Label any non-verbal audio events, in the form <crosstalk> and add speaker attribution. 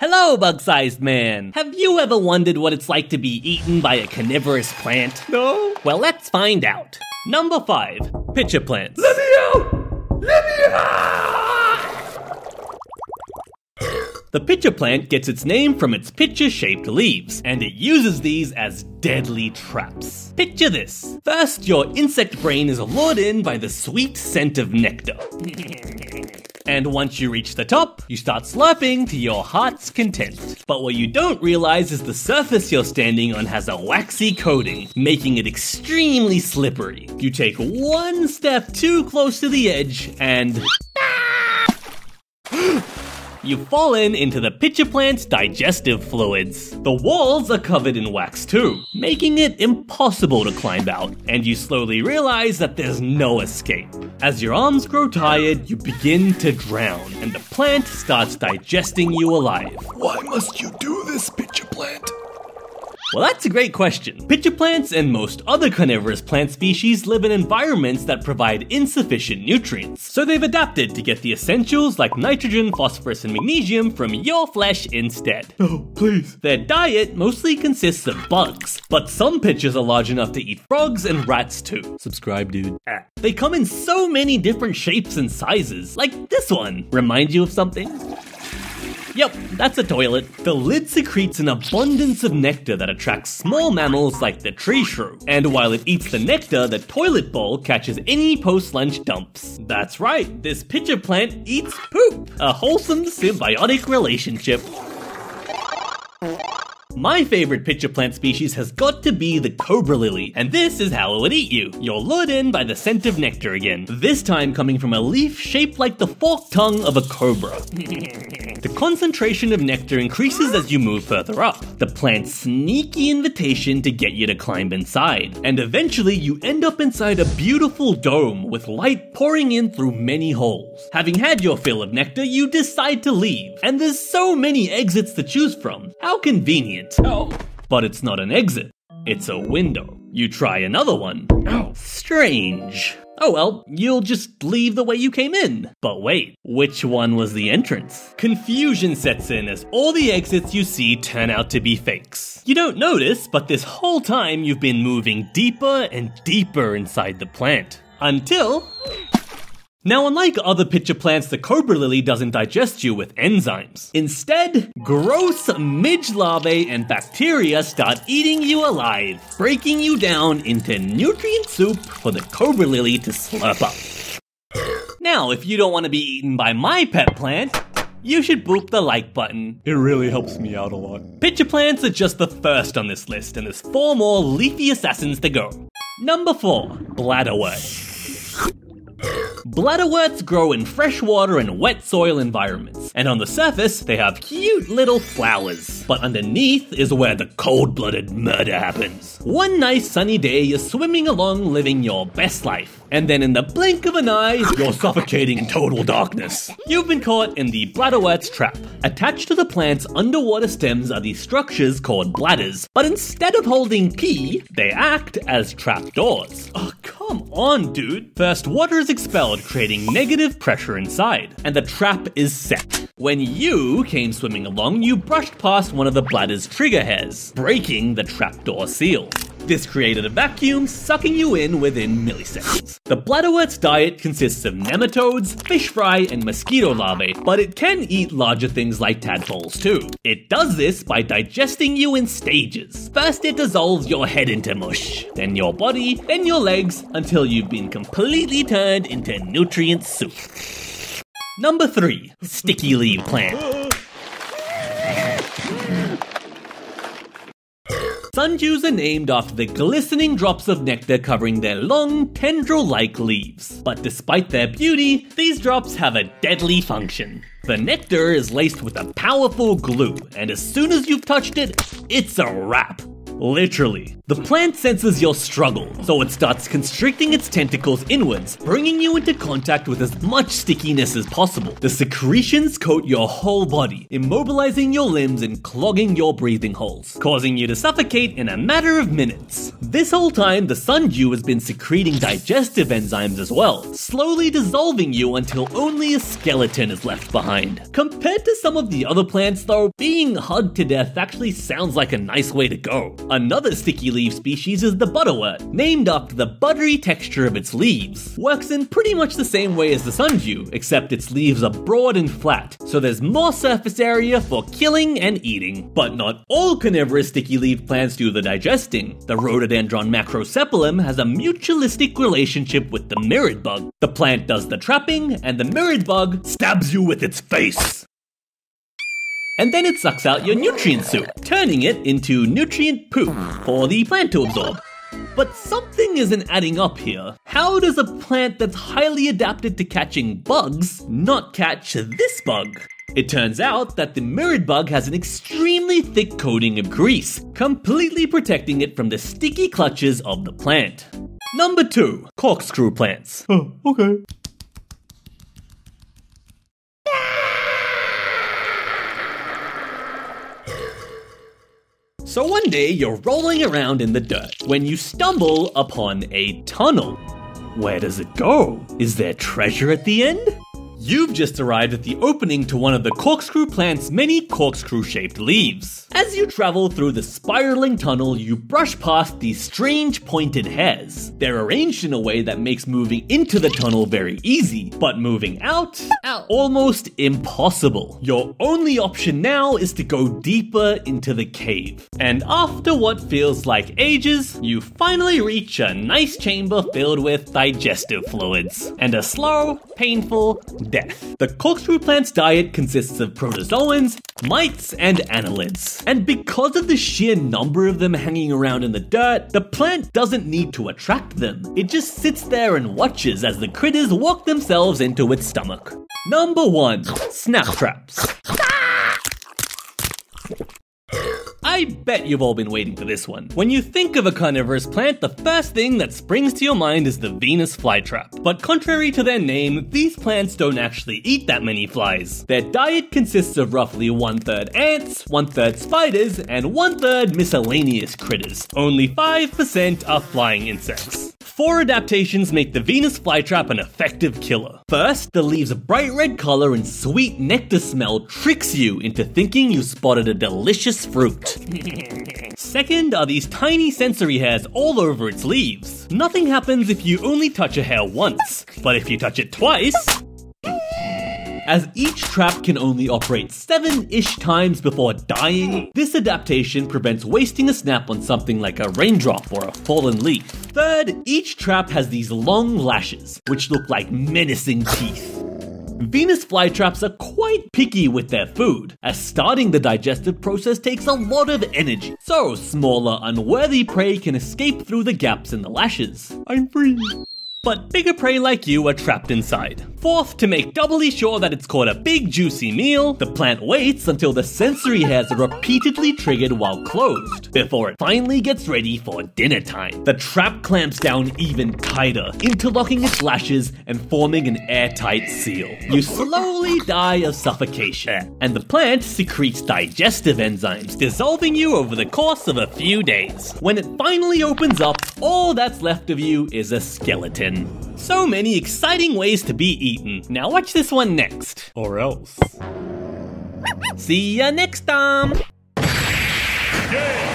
Speaker 1: Hello, bug-sized man. Have you ever wondered what it's like to be eaten by a carnivorous plant?
Speaker 2: No?
Speaker 1: Well, let's find out. Number 5. Pitcher plants.
Speaker 2: Let me out! Let me out!
Speaker 1: The pitcher plant gets its name from its pitcher-shaped leaves, and it uses these as deadly traps. Picture this. First, your insect brain is lured in by the sweet scent of nectar. <laughs> And once you reach the top, you start slurping to your heart's content. But what you don't realize is the surface you're standing on has a waxy coating, making it extremely slippery. You take one step too close to the edge, and You've fallen into the pitcher plant's digestive fluids. The walls are covered in wax too, making it impossible to climb out, and you slowly realize that there's no escape. As your arms grow tired, you begin to drown, and the plant starts digesting you alive.
Speaker 2: Why must you do this, pitcher plant?
Speaker 1: Well, that's a great question. Pitcher plants and most other carnivorous plant species live in environments that provide insufficient nutrients, so they've adapted to get the essentials like nitrogen, phosphorus, and magnesium from your flesh instead.
Speaker 2: No, <gasps> please.
Speaker 1: Their diet mostly consists of bugs, but some pitchers are large enough to eat frogs and rats too.
Speaker 2: Subscribe, dude.
Speaker 1: Ah. They come in so many different shapes and sizes, like this one. Remind you of something? Yep, that's a toilet. The lid secretes an abundance of nectar that attracts small mammals like the tree shrew. And while it eats the nectar, the toilet bowl catches any post-lunch dumps. That's right, this pitcher plant eats poop. A wholesome symbiotic relationship. My favorite pitcher plant species has got to be the cobra lily, and this is how it would eat you. You're lured in by the scent of nectar again, this time coming from a leaf shaped like the forked tongue of a cobra. <laughs> the concentration of nectar increases as you move further up, the plant's sneaky invitation to get you to climb inside, and eventually you end up inside a beautiful dome with light pouring in through many holes. Having had your fill of nectar, you decide to leave, and there's so many exits to choose from. How convenient.
Speaker 2: Ow.
Speaker 1: But it's not an exit, it's a window. You try another one.
Speaker 2: Ow.
Speaker 1: Strange. Oh well, you'll just leave the way you came in. But wait, which one was the entrance? Confusion sets in as all the exits you see turn out to be fakes. You don't notice, but this whole time you've been moving deeper and deeper inside the plant. Until. Now, unlike other pitcher plants, the cobra lily doesn't digest you with enzymes. Instead, gross midge larvae and bacteria start eating you alive, breaking you down into nutrient soup for the cobra lily to slurp up. Now, if you don't want to be eaten by my pet plant, you should boop the like button.
Speaker 2: It really helps me out a lot.
Speaker 1: Pitcher plants are just the first on this list, and there's four more leafy assassins to go. Number 4. Bladderwort. Bladderworts grow in freshwater and wet soil environments, and on the surface, they have cute little flowers. But underneath is where the cold blooded murder happens. One nice sunny day, you're swimming along living your best life, and then in the blink of an eye, you're suffocating in total darkness. You've been caught in the bladderwort's trap. Attached to the plant's underwater stems are these structures called bladders, but instead of holding pee, they act as trapdoors. Oh, on, dude. First, water is expelled, creating negative pressure inside, and the trap is set. When you came swimming along, you brushed past one of the bladder's trigger hairs, breaking the trapdoor seal. This created a vacuum, sucking you in within milliseconds. The bladderwort's diet consists of nematodes, fish fry, and mosquito larvae, but it can eat larger things like tadpoles too. It does this by digesting you in stages. First, it dissolves your head into mush, then your body, then your legs, until you've been completely turned into nutrient soup. Number 3. Sticky leaf plant. Sundews are named after the glistening drops of nectar covering their long, tendril like leaves. But despite their beauty, these drops have a deadly function. The nectar is laced with a powerful glue, and as soon as you've touched it, it's a wrap. Literally. The plant senses your struggle, so it starts constricting its tentacles inwards, bringing you into contact with as much stickiness as possible. The secretions coat your whole body, immobilizing your limbs and clogging your breathing holes, causing you to suffocate in a matter of minutes. This whole time, the sundew has been secreting digestive enzymes as well, slowly dissolving you until only a skeleton is left behind. Compared to some of the other plants though, being hugged to death actually sounds like a nice way to go. Another sticky leaf species is the butterwort, named after the buttery texture of its leaves. Works in pretty much the same way as the sundew, except its leaves are broad and flat, so there's more surface area for killing and eating. But not all carnivorous sticky leaf plants do the digesting. The rhododendron macrocephalum has a mutualistic relationship with the mirid bug. The plant does the trapping, and the mirid bug stabs you with its face and then it sucks out your nutrient soup, turning it into nutrient poop for the plant to absorb. But something isn't adding up here. How does a plant that's highly adapted to catching bugs not catch this bug? It turns out that the mirid bug has an extremely thick coating of grease, completely protecting it from the sticky clutches of the plant. Number 2. Corkscrew plants.
Speaker 2: Oh, okay.
Speaker 1: So one day you're rolling around in the dirt when you stumble upon a tunnel. Where does it go? Is there treasure at the end? You've just arrived at the opening to one of the corkscrew plant's many corkscrew shaped leaves. As you travel through the spiraling tunnel, you brush past these strange pointed hairs. They're arranged in a way that makes moving into the tunnel very easy, but moving out, almost impossible. Your only option now is to go deeper into the cave. And after what feels like ages, you finally reach a nice chamber filled with digestive fluids and a slow, painful death. The corkscrew plant's diet consists of protozoans, mites, and annelids. And because of the sheer number of them hanging around in the dirt, the plant doesn't need to attract them. It just sits there and watches as the critters walk themselves into its stomach. Number 1. Snap Traps. I bet you've all been waiting for this one. When you think of a carnivorous plant, the first thing that springs to your mind is the Venus flytrap. But contrary to their name, these plants don't actually eat that many flies. Their diet consists of roughly one third ants, one third spiders, and one third miscellaneous critters. Only 5% are flying insects. Four adaptations make the Venus flytrap an effective killer. First, the leaves' bright red color and sweet nectar smell tricks you into thinking you spotted a delicious fruit. <laughs> Second are these tiny sensory hairs all over its leaves. Nothing happens if you only touch a hair once, but if you touch it twice, as each trap can only operate 7-ish times before dying, this adaptation prevents wasting a snap on something like a raindrop or a fallen leaf. Third, each trap has these long lashes, which look like menacing teeth. Venus flytraps are quite picky with their food, as starting the digestive process takes a lot of energy, so smaller, unworthy prey can escape through the gaps in the lashes.
Speaker 2: I'm free.
Speaker 1: But bigger prey like you are trapped inside. Fourth, to make doubly sure that it's caught a big juicy meal, the plant waits until the sensory hairs are repeatedly triggered while closed, before it finally gets ready for dinner time. The trap clamps down even tighter, interlocking its lashes and forming an airtight seal. You slowly die of suffocation, and the plant secretes digestive enzymes, dissolving you over the course of a few days. When it finally opens up, all that's left of you is a skeleton. So many exciting ways to be eaten. Now watch this one next.
Speaker 2: Or else.
Speaker 1: See ya next time!
Speaker 2: Yeah.